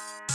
you